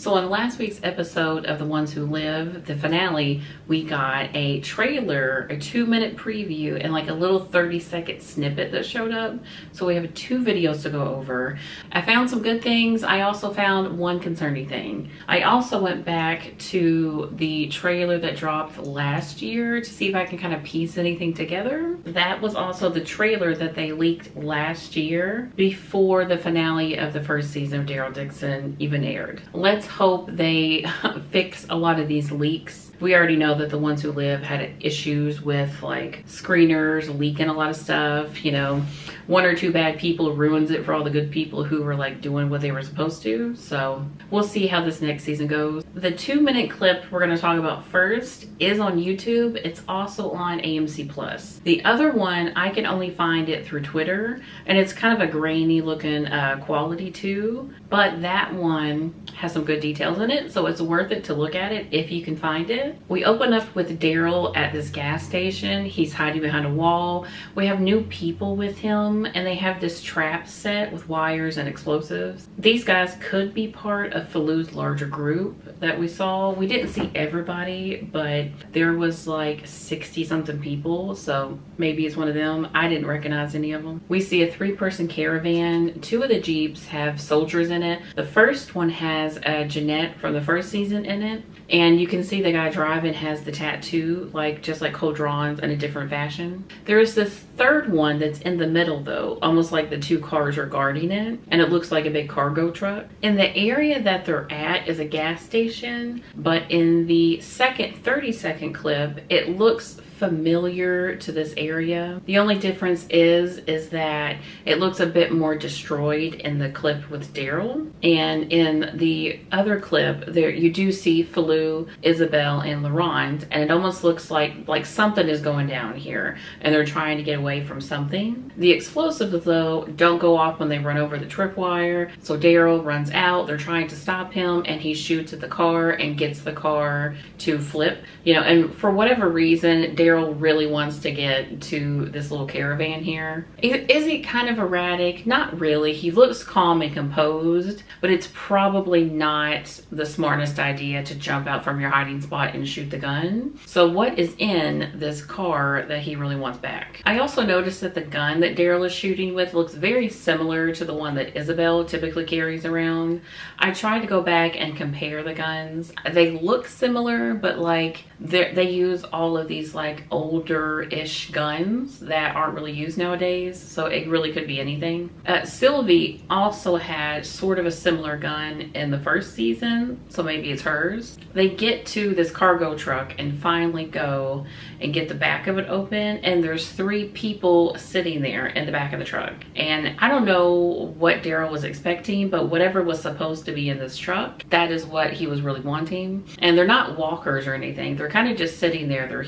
So in last week's episode of The Ones Who Live, the finale, we got a trailer, a two minute preview, and like a little 30 second snippet that showed up. So we have two videos to go over. I found some good things. I also found one concerning thing. I also went back to the trailer that dropped last year to see if I can kind of piece anything together. That was also the trailer that they leaked last year before the finale of the first season of Daryl Dixon even aired. Let's hope they fix a lot of these leaks. We already know that the ones who live had issues with like screeners leaking a lot of stuff you know. One or two bad people ruins it for all the good people who were like doing what they were supposed to. So we'll see how this next season goes. The two minute clip we're going to talk about first is on youtube. It's also on amc plus. The other one i can only find it through twitter and it's kind of a grainy looking uh, quality too. But that one has some good details in it so it's worth it to look at it if you can find it we open up with Daryl at this gas station. He's hiding behind a wall. We have new people with him and they have this trap set with wires and explosives. These guys could be part of Fallou's larger group that we saw. We didn't see everybody, but there was like 60 something people. So maybe it's one of them. I didn't recognize any of them. We see a three person caravan. Two of the Jeeps have soldiers in it. The first one has uh, Jeanette from the first season in it. And you can see the guy driving has the tattoo, like just like Codron's in a different fashion. There is this third one that's in the middle though, almost like the two cars are guarding it. And it looks like a big cargo truck. In the area that they're at is a gas station, but in the second 30 second clip, it looks familiar to this area. The only difference is, is that it looks a bit more destroyed in the clip with Daryl. And in the other clip, there you do see Fallou, Isabel, and Laurent, and it almost looks like, like something is going down here and they're trying to get away from something. The explosives though don't go off when they run over the tripwire. So Daryl runs out, they're trying to stop him and he shoots at the car and gets the car to flip. You know, and for whatever reason, Daryl Daryl really wants to get to this little caravan here. Is he kind of erratic? Not really. He looks calm and composed, but it's probably not the smartest idea to jump out from your hiding spot and shoot the gun. So what is in this car that he really wants back? I also noticed that the gun that Daryl is shooting with looks very similar to the one that Isabel typically carries around. I tried to go back and compare the guns. They look similar, but like they use all of these like older-ish guns that aren't really used nowadays. So it really could be anything. Uh, Sylvie also had sort of a similar gun in the first season. So maybe it's hers. They get to this cargo truck and finally go and get the back of it open. And there's three people sitting there in the back of the truck. And I don't know what Daryl was expecting, but whatever was supposed to be in this truck, that is what he was really wanting. And they're not walkers or anything. They're kind of just sitting there. They're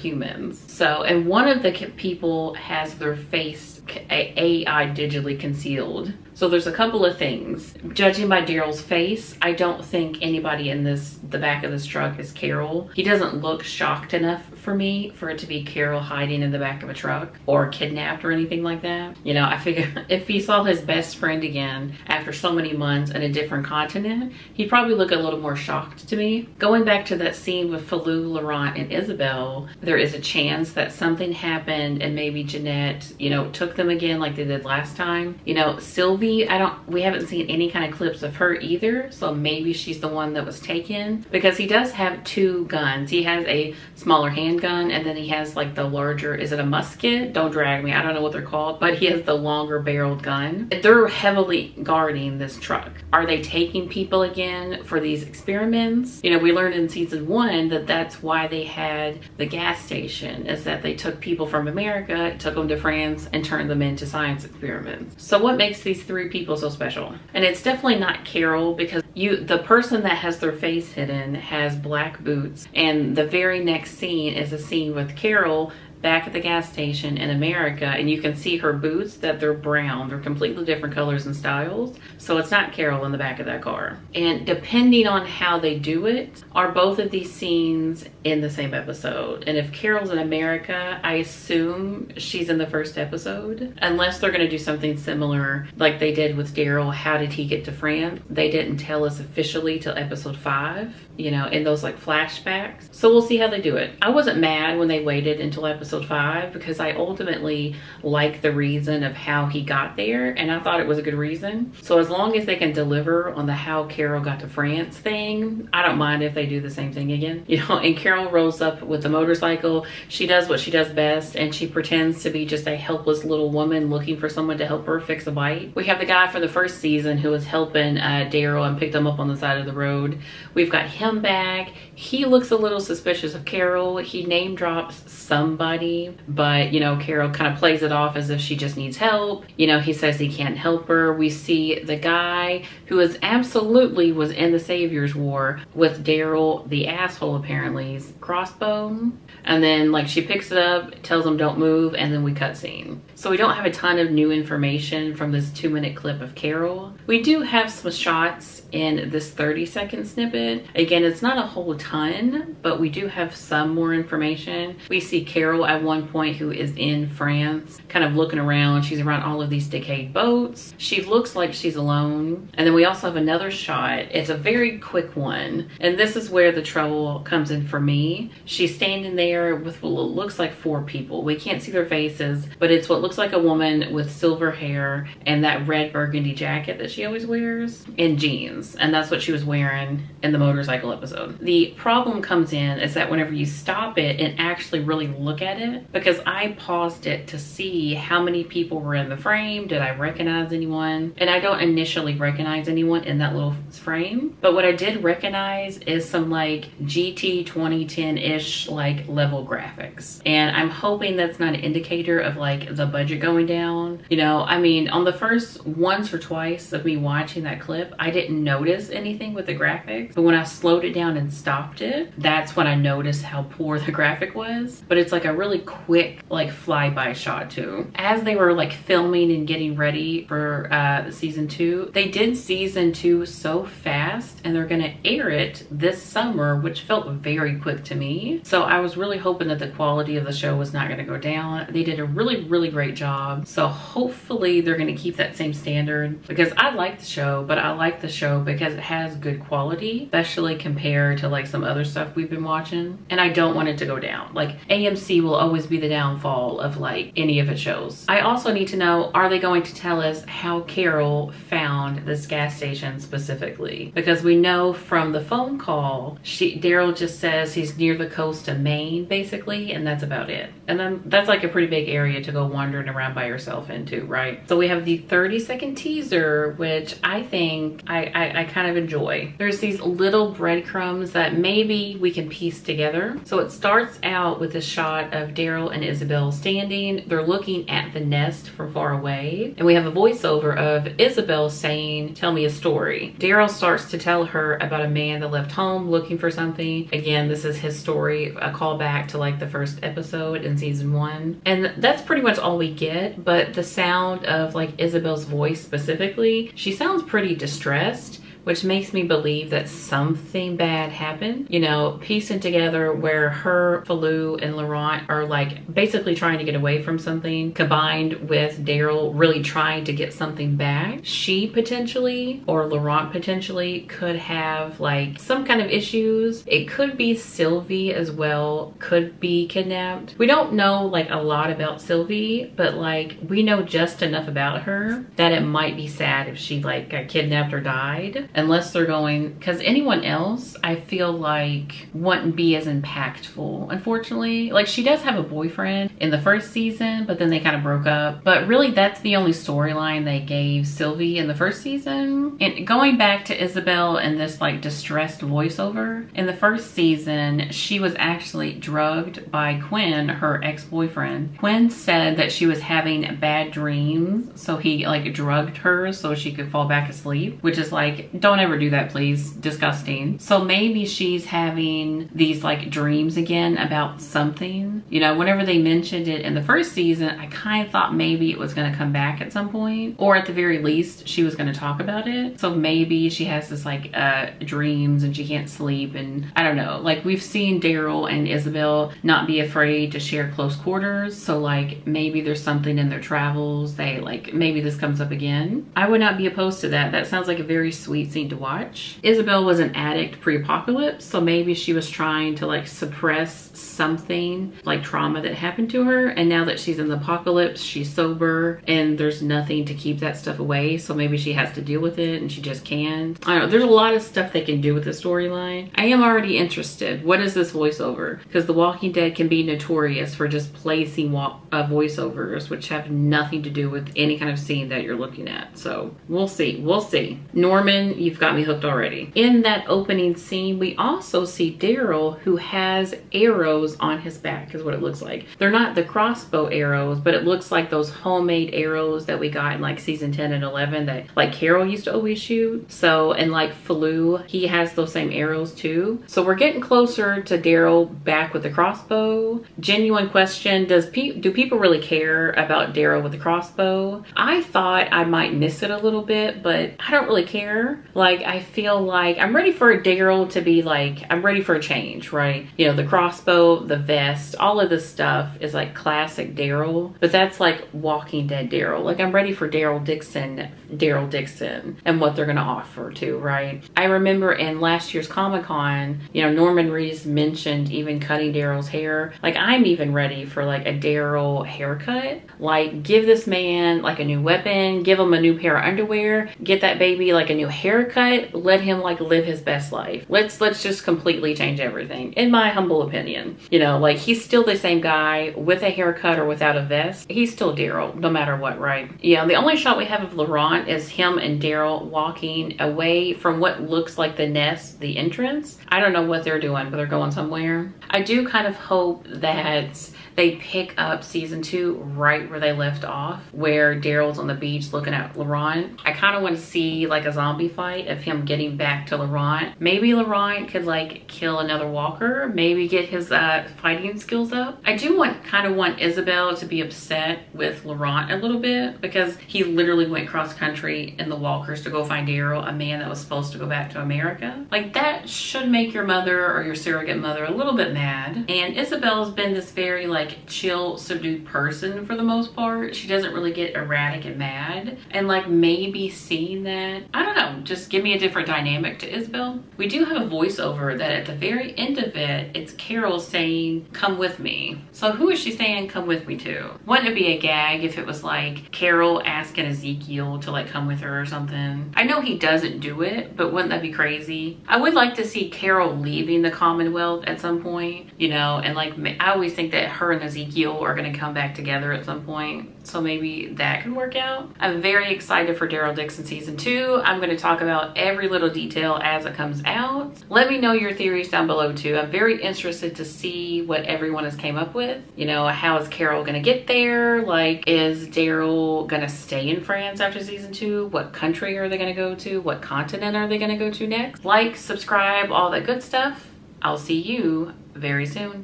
So, and one of the people has their face AI digitally concealed. So there's a couple of things. Judging by Daryl's face, I don't think anybody in this the back of this truck is Carol. He doesn't look shocked enough for me for it to be Carol hiding in the back of a truck or kidnapped or anything like that. You know, I figure if he saw his best friend again after so many months in a different continent, he'd probably look a little more shocked to me. Going back to that scene with Fallou, Laurent, and Isabel, there is a chance that something happened and maybe Jeanette, you know, took them again like they did last time. You know, Sylvie, I don't, we haven't seen any kind of clips of her either, so maybe she's the one that was taken because he does have two guns. He has a smaller handgun and then he has like the larger, is it a musket? Don't drag me, I don't know what they're called, but he has the longer barreled gun. They're heavily guarding this truck. Are they taking people again for these experiments? You know, we learned in season one that that's why they had the gas station is that they took people from America, took them to France and turned them into science experiments. So what makes these three people so special? And it's definitely not Carol because you, the person that has their face hidden has black boots and the very next scene is a scene with Carol back at the gas station in America and you can see her boots that they're brown. They're completely different colors and styles. So it's not Carol in the back of that car. And depending on how they do it, are both of these scenes in the same episode. And if Carol's in America, I assume she's in the first episode. Unless they're to do something similar like they did with Daryl. How did he get to France? They didn't tell us officially till episode five, you know, in those like flashbacks. So we'll see how they do it. I wasn't mad when they waited until episode five because I ultimately like the reason of how he got there and I thought it was a good reason. So as long as they can deliver on the how Carol got to France thing, I don't mind if they do the same thing again. You know, and Carol rolls up with the motorcycle. She does what she does best and she pretends to be just a helpless little woman looking for someone to help her fix a bike. We have the guy from the first season who was helping uh, Daryl and picked him up on the side of the road. We've got him back. He looks a little suspicious of Carol. He name drops somebody, but you know, Carol kind of plays it off as if she just needs help. You know, he says he can't help her. We see the guy who is absolutely was in the Savior's War with Daryl, the asshole apparently, crossbow. And then like she picks it up, tells him don't move, and then we cut scene. So we don't have a ton of new information from this two minute clip of Carol. We do have some shots in this 30 second snippet. Again, it's not a whole ton, but we do have some more information. We see Carol at one point who is in France, kind of looking around. She's around all of these decayed boats. She looks like she's alone. And then we also have another shot. It's a very quick one. And this is where the trouble comes in for me. She's standing there with what looks like four people. We can't see their faces, but it's what looks like a woman with silver hair and that red burgundy jacket that she always wears and jeans and that's what she was wearing in the motorcycle episode. The problem comes in is that whenever you stop it and actually really look at it, because I paused it to see how many people were in the frame, did I recognize anyone? And I don't initially recognize anyone in that little frame, but what I did recognize is some like GT 2010-ish like level graphics. And I'm hoping that's not an indicator of like the budget going down. You know, I mean, on the first once or twice of me watching that clip, I didn't notice anything with the graphics. But when I slowed it down and stopped it, that's when I noticed how poor the graphic was. But it's like a really quick like flyby shot too. As they were like filming and getting ready for uh, season two, they did season two so fast and they're gonna air it this summer, which felt very quick to me. So I was really hoping that the quality of the show was not gonna go down. They did a really, really great job. So hopefully they're gonna keep that same standard because I like the show, but I like the show because it has good quality, especially compared to like some other stuff we've been watching. And I don't want it to go down. Like AMC will always be the downfall of like any of its shows. I also need to know, are they going to tell us how Carol found this gas station specifically? Because we know from the phone call, she Daryl just says he's near the coast of Maine basically, and that's about it. And then that's like a pretty big area to go wandering around by yourself into, right? So we have the 30 second teaser, which I think I, I I, kind of enjoy. There's these little breadcrumbs that maybe we can piece together. So it starts out with a shot of Daryl and Isabel standing. They're looking at the nest from far away. And we have a voiceover of Isabel saying, tell me a story. Daryl starts to tell her about a man that left home looking for something. Again, this is his story, a callback to like the first episode in season one. And that's pretty much all we get. But the sound of like Isabel's voice specifically, she sounds pretty distressed which makes me believe that something bad happened. You know, piecing together where her, Fallou, and Laurent are like basically trying to get away from something, combined with Daryl really trying to get something back. She potentially, or Laurent potentially, could have like some kind of issues. It could be Sylvie as well, could be kidnapped. We don't know like a lot about Sylvie, but like we know just enough about her that it might be sad if she like got kidnapped or died unless they're going because anyone else i feel like wouldn't be as impactful unfortunately. Like she does have a boyfriend in the first season but then they kind of broke up. But really that's the only storyline they gave sylvie in the first season. And going back to isabel and this like distressed voiceover in the first season she was actually drugged by quinn her ex-boyfriend. Quinn said that she was having bad dreams so he like drugged her so she could fall back asleep which is like Don't ever do that, please. Disgusting. So maybe she's having these like dreams again about something. You know, whenever they mentioned it in the first season, I kind of thought maybe it was going to come back at some point, or at the very least, she was going to talk about it. So maybe she has this like uh, dreams and she can't sleep, and I don't know. Like we've seen Daryl and Isabel not be afraid to share close quarters. So like maybe there's something in their travels. They like maybe this comes up again. I would not be opposed to that. That sounds like a very sweet scene to watch. Isabel was an addict pre-apocalypse, so maybe she was trying to like suppress something like trauma that happened to her. And now that she's in the apocalypse she's sober and there's nothing to keep that stuff away so maybe she has to deal with it and she just can't i don't know there's a lot of stuff they can do with the storyline. I am already interested. What is this voiceover? Because the walking dead can be notorious for just placing uh, voiceovers which have nothing to do with any kind of scene that you're looking at so we'll see we'll see. Norman you've got me hooked already in that opening scene we also see daryl who has arrows on his back is what it looks like. They're not the crossbow arrows, but it looks like those homemade arrows that we got in like season 10 and 11 that like Carol used to always shoot. So, and like Fallou, he has those same arrows too. So we're getting closer to Daryl back with the crossbow. Genuine question, does pe do people really care about Daryl with the crossbow? I thought I might miss it a little bit, but I don't really care. Like, I feel like I'm ready for a daryl to be like, I'm ready for a change, right? You know, the crossbow the vest, all of this stuff is like classic Daryl, but that's like Walking Dead Daryl. Like I'm ready for Daryl Dixon, Daryl Dixon, and what they're gonna offer too, right? I remember in last year's Comic Con, you know, Norman Reedus mentioned even cutting Daryl's hair. Like I'm even ready for like a Daryl haircut. Like give this man like a new weapon, give him a new pair of underwear, get that baby like a new haircut, let him like live his best life. Let's let's just completely change everything, in my humble opinion. You know, like he's still the same guy with a haircut or without a vest. He's still Daryl, no matter what, right? Yeah, the only shot we have of Laurent is him and Daryl walking away from what looks like the nest, the entrance. I don't know what they're doing, but they're going somewhere. I do kind of hope that they pick up season two right where they left off, where Daryl's on the beach looking at Laurent. I kind of want to see like a zombie fight of him getting back to Laurent. Maybe Laurent could like kill another walker, maybe get his uh, fighting skills up. I do want kind of want Isabel to be upset with Laurent a little bit because he literally went cross country in the walkers to go find Daryl, a man that was supposed to go back to America. Like that should make your mother or your surrogate mother a little bit mad. And Isabel's been this very like like chill, subdued person for the most part. She doesn't really get erratic and mad. And like maybe seeing that, I don't know, just give me a different dynamic to Isabel. We do have a voiceover that at the very end of it, it's Carol saying, come with me. So who is she saying come with me to? Wouldn't it be a gag if it was like Carol asking Ezekiel to like come with her or something? I know he doesn't do it, but wouldn't that be crazy? I would like to see Carol leaving the Commonwealth at some point, you know, and like I always think that her and Ezekiel are to come back together at some point. So maybe that can work out. I'm very excited for Daryl Dixon season two. I'm going to talk about every little detail as it comes out. Let me know your theories down below too. I'm very interested to see what everyone has came up with. You know, how is Carol going to get there? Like, is Daryl going to stay in France after season two? What country are they going to go to? What continent are they going to go to next? Like, subscribe, all that good stuff. I'll see you very soon.